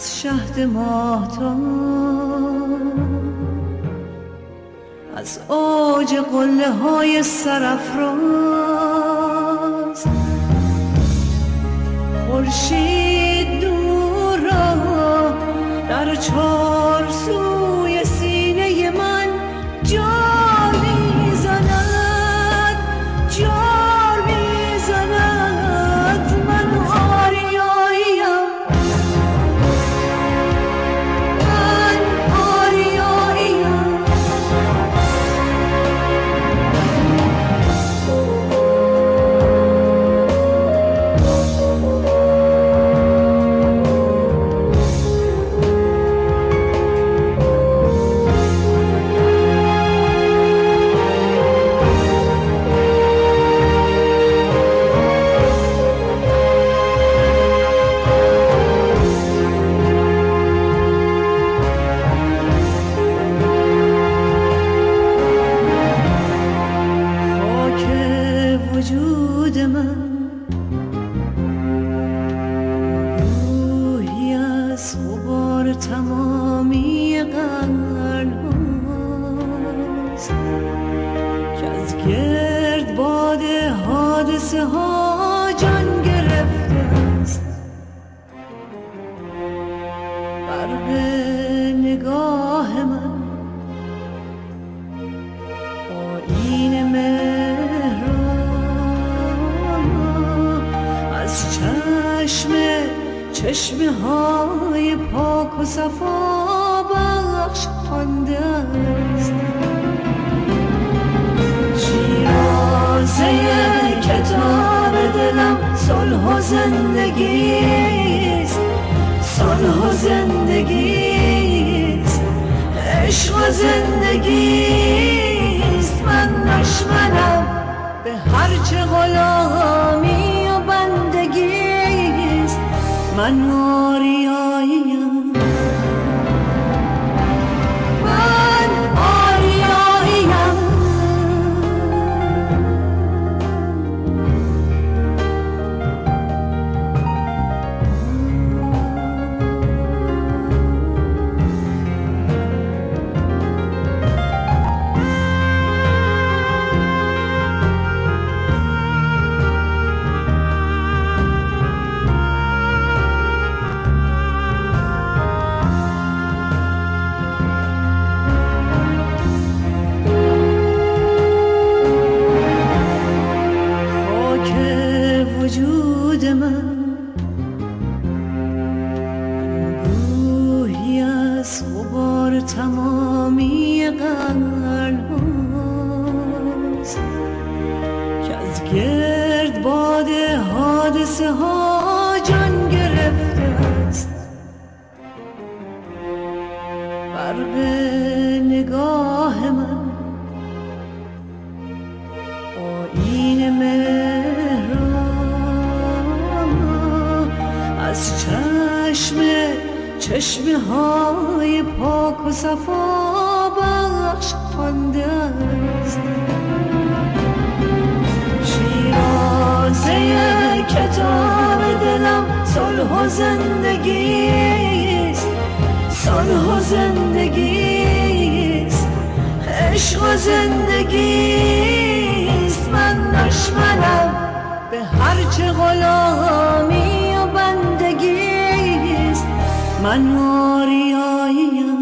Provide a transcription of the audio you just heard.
از شهد ماهتاب از آج قله های سرفراز خورشید دور را در چار حادثه ها جان گرفته است. برق نگاه من آین مهران از چشم چشمه های پاک و صفا بخش خوانده زندگیست من دشمنم به هرچه غلامی و بندگیست من آریاییم تمامی قرن هاست که از گرد باد حادثه ها جان گرفته چشمه های پاک و صفا بخش خوانده است شیرازه کتاب دلم صلح و زندگیست. صلح و زندگیست. عشق و زندگیست. من دشمنم به هرچه غلامی من ماریاییم